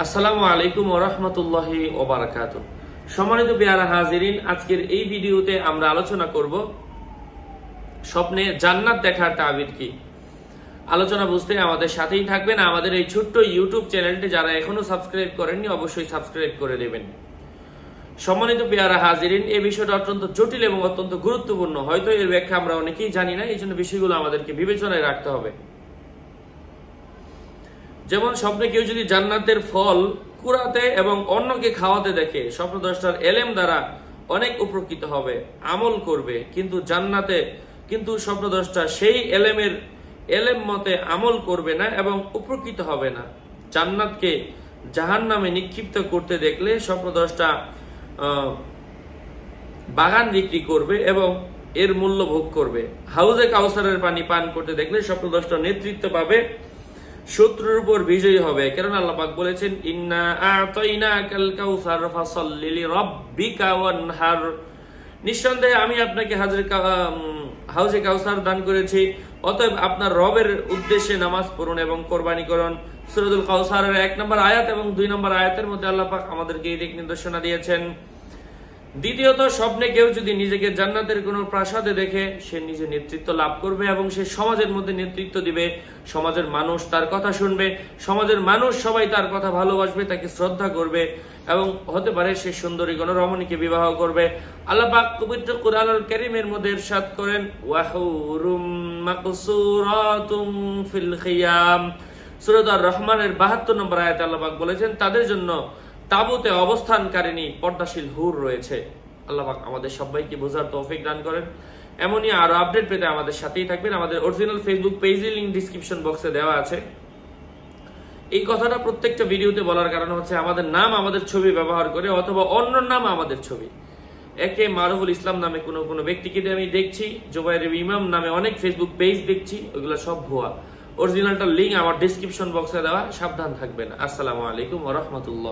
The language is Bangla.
আসসালামু আলাইকুম ওরহমতুল্লাহ ওবারাকাত সম্মানিত হাজিরিন, আজকের এই ভিডিওতে আমরা আলোচনা করব স্বপ্নে জান্নাত দেখার তাবির কি। আলোচনা বুঝতে আমাদের সাথেই থাকবেন। আমাদের এই ছোট্ট ইউটিউব চ্যানেলটি যারা এখনও সাবস্ক্রাইব করেননি, অবশ্যই সাবস্ক্রাইব করে দেবেন সম্মানিত পেয়ারা হাজিরিন, এই বিষয়টা অত্যন্ত জটিল এবং অত্যন্ত গুরুত্বপূর্ণ। হয়তো এর ব্যাখ্যা আমরা অনেকেই জানি না, এই জন্য বিষয়গুলো আমাদেরকে বিবেচনায় রাখতে হবে। যেমন স্বপ্নে কেউ যদি জান্নাতের ফল কুড়াতে এবং অন্যকে খাওয়াতে দেখে স্বপ্নদ্রষ্টার এলেম দ্বারা অনেক উপকৃত হবে, আমল করবে। কিন্তু জান্নাতে, কিন্তু স্বপ্নদ্রষ্টা সেই এলেমের, এলেম মতে আমল করবে না এবং উপকৃত হবে না। জান্নাতকে জাহান নামে নিক্ষিপ্ত করতে দেখলে স্বপ্নদ্রষ্টা বাগান বিক্রি করবে এবং এর মূল্য ভোগ করবে। হাউজে কাউসারের পানি পান করতে দেখলে স্বপ্নদ্রষ্টা নেতৃত্ব পাবে। শত্রুর উপর বিজয়ী হবে। কারণ আল্লাহ পাক বলেছেন, ইন্না আতাইনা কাল কাউসার ওয়ানহার। নিঃসন্দেহে আমি আপনাকে হাজরে হাউজে কাউসার দান করেছি। অতএব আপনার রবের উদ্দেশ্যে নামাজ পড়ুন এবং কোরবানি করুন। সুরদুল কাউসারের এক নম্বর আয়াত এবং দুই নম্বর আয়াতের মধ্যে আল্লাহ আমাদেরকে এই দিক নির্দেশনা দিয়েছেন। দ্বিতীয়ত, স্বপ্নে কেউ যদি নিজেকে জান্নাতের কোন প্রাসাদে দেখে, সে নিজে নেতৃত্ব লাভ করবে এবং সে সমাজের মধ্যে নেতৃত্ব দিবে। সমাজের মানুষ তার কথা শুনবে। সমাজের মানুষ সবাই তার কথা ভালোবাসবে, তাকে শ্রদ্ধা করবে এবং হতে পারে সে সুন্দরী কোন রমণীকে বিবাহ করবে। আল্লাহ পাক পবিত্র কুরআনুল কারীমের মধ্যে ইরশাদ করেন ফিল খিয়াম। আর রহমানের 72 নম্বর আয়াতে আল্লাহ বলেছেন, তাদের জন্য তাবুতে অবস্থানকারিনী পর্দাশীল হুর রয়েছে। আল্লাহ আমাদের সবাইকে বোঝার তৌফিক দান করেন। এমনই আরও আপডেট পেতে আমাদের সাথেই থাকবেন। আমাদের অরিজিনাল ফেসবুক পেজের লিঙ্ক ডিসক্রিপশন বক্সে দেওয়া আছে। এই কথাটা প্রত্যেকটা ভিডিওতে বলার কারণ হচ্ছে আমাদের নাম আমাদের ছবি ব্যবহার করে অথবা অন্য নাম আমাদের ছবি। একে মারুফুল ইসলাম নামে কোনো কোনো ব্যক্তিকে আমি দেখছি, জোবাইর ইমাম নামে অনেক ফেসবুক পেজ দেখছি ওইগুলো সব ভুয়া। অরিজিনালটার লিঙ্ক আমার ডিসক্রিপশন বক্সে দেওয়া, সাবধান থাকবেন। আসসালামু আলাইকুম রহমতুল্লাহ।